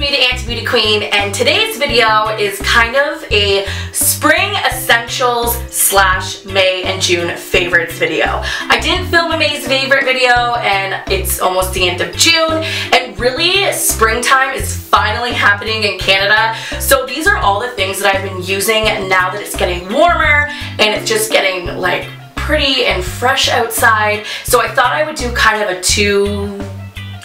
me, the Anti Beauty Queen, and today's video is kind of a spring essentials slash May and June favorites video. I didn't film a May's favorite video and it's almost the end of June and really springtime is finally happening in Canada. So these are all the things that I've been using now that it's getting warmer and it's just getting like pretty and fresh outside. So I thought I would do kind of a two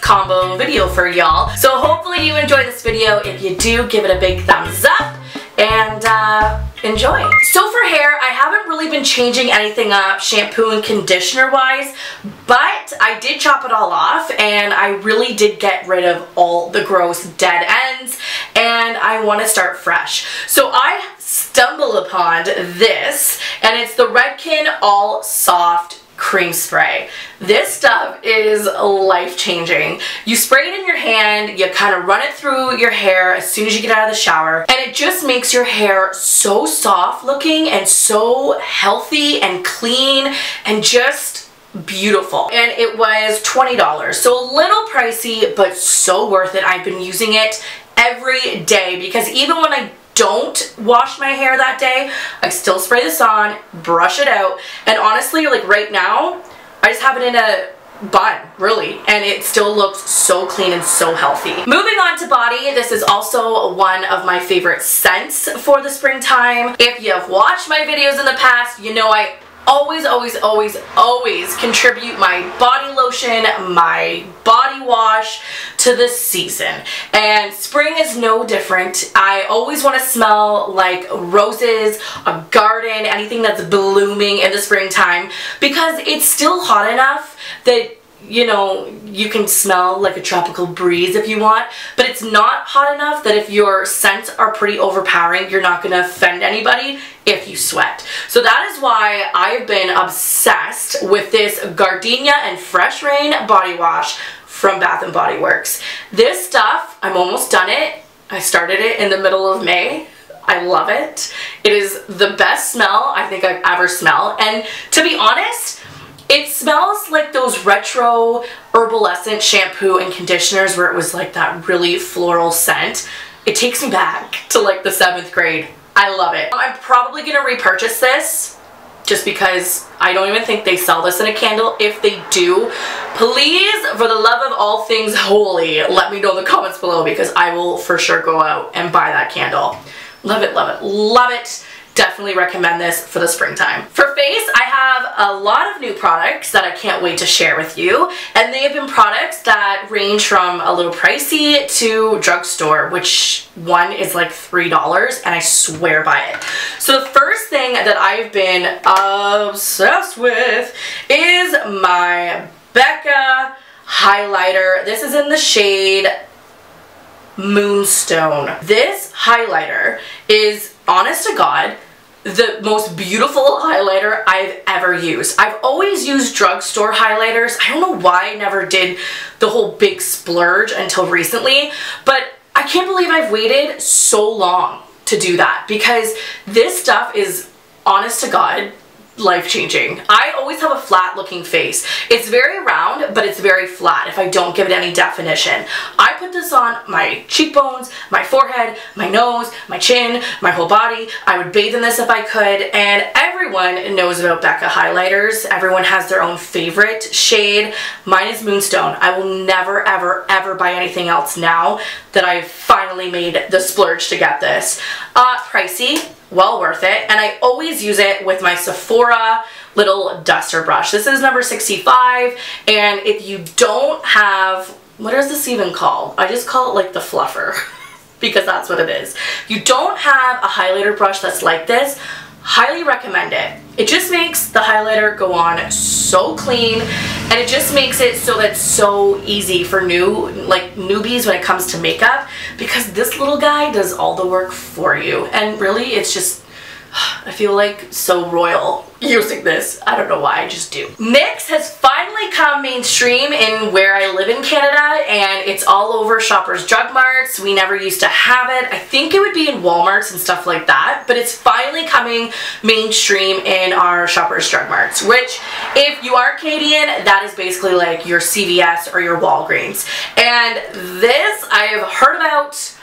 combo video for y'all. So hopefully you enjoy this video. If you do, give it a big thumbs up and uh, enjoy. So for hair, I haven't really been changing anything up shampoo and conditioner wise, but I did chop it all off and I really did get rid of all the gross dead ends and I want to start fresh. So I stumble upon this and it's the Redken All Soft cream spray. This stuff is life-changing. You spray it in your hand, you kind of run it through your hair as soon as you get out of the shower, and it just makes your hair so soft looking and so healthy and clean and just beautiful and it was $20 so a little pricey but so worth it I've been using it every day because even when I don't wash my hair that day, I still spray this on, brush it out, and honestly, like right now, I just have it in a bun, really, and it still looks so clean and so healthy. Moving on to body, this is also one of my favorite scents for the springtime. If you've watched my videos in the past, you know I always, always, always, always contribute my body lotion, my body wash to the season. And spring is no different. I always want to smell like roses, a garden, anything that's blooming in the springtime because it's still hot enough that you know, you can smell like a tropical breeze if you want, but it's not hot enough that if your scents are pretty overpowering, you're not gonna offend anybody if you sweat. So that is why I've been obsessed with this Gardenia and Fresh Rain body wash from Bath & Body Works. This stuff, I'm almost done it. I started it in the middle of May. I love it. It is the best smell I think I've ever smelled. And to be honest, it smells like those retro Herbal Essence shampoo and conditioners where it was like that really floral scent. It takes me back to like the seventh grade. I love it. I'm probably to repurchase this just because I don't even think they sell this in a candle. If they do, please, for the love of all things holy, let me know in the comments below because I will for sure go out and buy that candle. Love it, love it, love it definitely recommend this for the springtime. For face, I have a lot of new products that I can't wait to share with you, and they have been products that range from a little pricey to drugstore, which one is like $3, and I swear by it. So the first thing that I've been obsessed with is my Becca highlighter. This is in the shade Moonstone. This highlighter is honest to God, the most beautiful highlighter I've ever used. I've always used drugstore highlighters. I don't know why I never did the whole big splurge until recently, but I can't believe I've waited so long to do that because this stuff is honest to God life-changing. I always have a flat looking face. It's very round, but it's very flat if I don't give it any definition. I put this on my cheekbones, my forehead, my nose, my chin, my whole body. I would bathe in this if I could, and everyone knows about Becca highlighters. Everyone has their own favorite shade. Mine is Moonstone. I will never, ever, ever buy anything else now that I've finally made the splurge to get this. Uh, pricey, well worth it. And I always use it with my Sephora little duster brush. This is number 65. And if you don't have, what is this even called? I just call it like the fluffer because that's what it is. You don't have a highlighter brush that's like this, highly recommend it. It just makes the highlighter go on so clean and it just makes it so that's so easy for new like newbies when it comes to makeup because this little guy does all the work for you. And really it's just I feel like so royal using this. I don't know why, I just do. NYX has finally come mainstream in where I live in Canada and it's all over Shoppers Drug Marts. We never used to have it. I think it would be in Walmarts and stuff like that, but it's finally coming mainstream in our Shoppers Drug Marts, which if you are Canadian, that is basically like your CVS or your Walgreens. And this I have heard about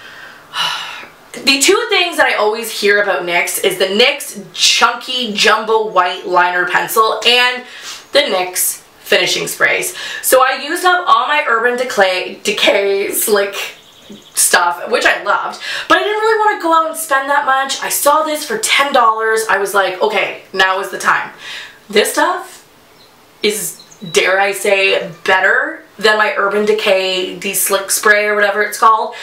the two things that I always hear about NYX is the NYX Chunky Jumbo White Liner Pencil and the NYX finishing sprays. So I used up all my Urban Decay, Decay Slick stuff, which I loved, but I didn't really want to go out and spend that much. I saw this for $10. I was like, okay, now is the time. This stuff is, dare I say, better than my Urban Decay De-Slick Spray or whatever it's called.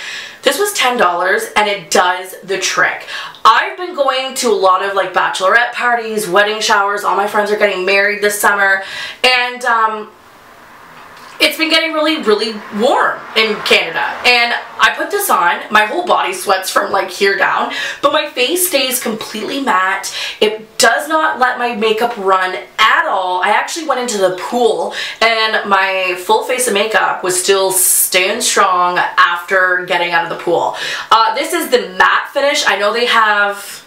This was $10 and it does the trick. I've been going to a lot of like bachelorette parties, wedding showers, all my friends are getting married this summer and um, it's been getting really, really warm in Canada. And I put this on, my whole body sweats from like here down, but my face stays completely matte. It does not let my makeup run at all. I actually went into the pool and my full face of makeup was still staying strong after getting out of the pool. Uh, this is the matte finish. I know they have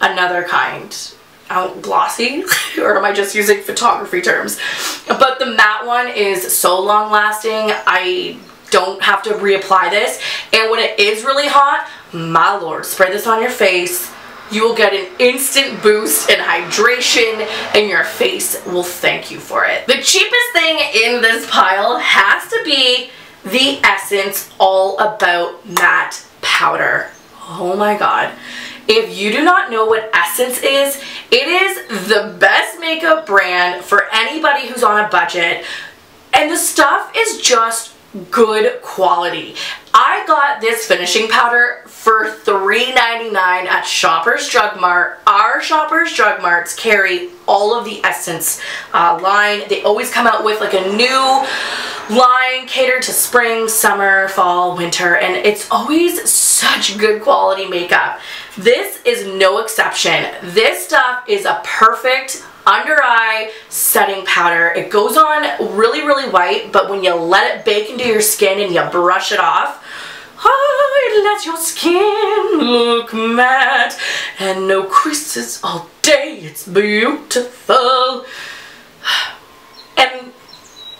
another kind out glossy or am I just using photography terms but the matte one is so long lasting I don't have to reapply this and when it is really hot my lord spray this on your face you will get an instant boost in hydration and your face will thank you for it. The cheapest thing in this pile has to be the Essence All About Matte Powder. Oh my god. If you do not know what Essence is, it is the best makeup brand for anybody who's on a budget. And the stuff is just good quality. I got this finishing powder for $3.99 at Shoppers Drug Mart. Our Shoppers Drug Marts carry all of the Essence uh, line. They always come out with like a new line catered to spring, summer, fall, winter, and it's always such good quality makeup. This is no exception. This stuff is a perfect under eye setting powder. It goes on really, really white, but when you let it bake into your skin and you brush it off, oh, it lets your skin look matte and no creases all day. It's beautiful. And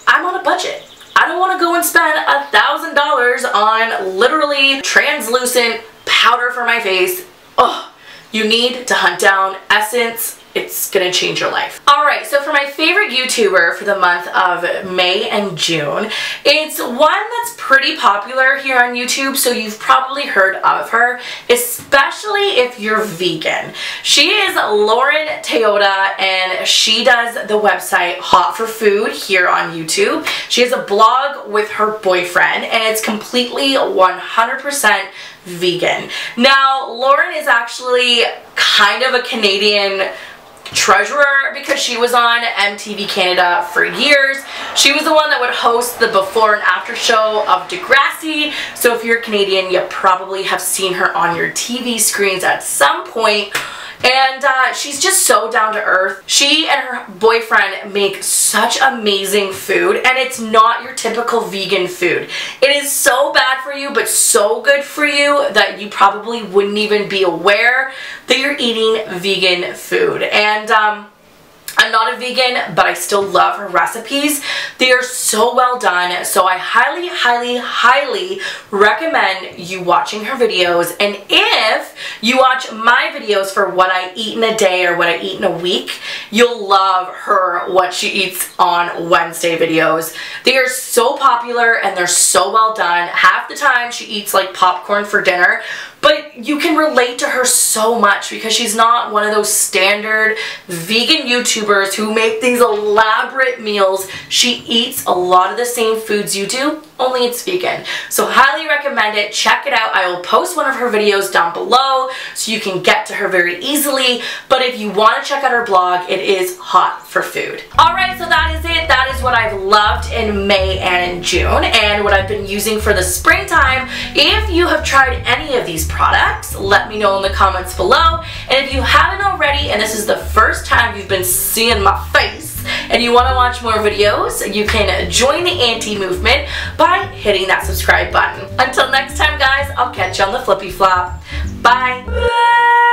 I'm on a budget. I don't want to go and spend a thousand dollars on literally translucent powder for my face. Oh, you need to hunt down Essence it's gonna change your life. Alright, so for my favorite YouTuber for the month of May and June, it's one that's pretty popular here on YouTube, so you've probably heard of her, especially if you're vegan. She is Lauren Toyota, and she does the website Hot for Food here on YouTube. She has a blog with her boyfriend, and it's completely 100% vegan. Now, Lauren is actually kind of a Canadian treasurer because she was on MTV Canada for years. She was the one that would host the before and after show of Degrassi. So if you're Canadian, you probably have seen her on your TV screens at some point. And uh, she's just so down to earth. She and her boyfriend make such amazing food and it's not your typical vegan food. It is so bad for you but so good for you that you probably wouldn't even be aware that you're eating vegan food. And um, I'm not a vegan, but I still love her recipes. They are so well done, so I highly, highly, highly recommend you watching her videos. And if you watch my videos for what I eat in a day or what I eat in a week, you'll love her what she eats on Wednesday videos. They are so popular and they're so well done. Half the time she eats like popcorn for dinner, but you can relate to her so much because she's not one of those standard vegan YouTubers who make these elaborate meals. She eats a lot of the same foods you do, only it's vegan. So highly recommend it. Check it out. I will post one of her videos down below so you can get to her very easily. But if you want to check out her blog, it is hot for food. Alright, so that is it. That is what I've loved in May and in June and what I've been using for the springtime. If you have tried any of these products, let me know in the comments below. And if you haven't already, and this is the first time you've been seeing my face, and you want to watch more videos, you can join the anti movement by hitting that subscribe button. Until next time guys, I'll catch you on the flippy flop. Bye!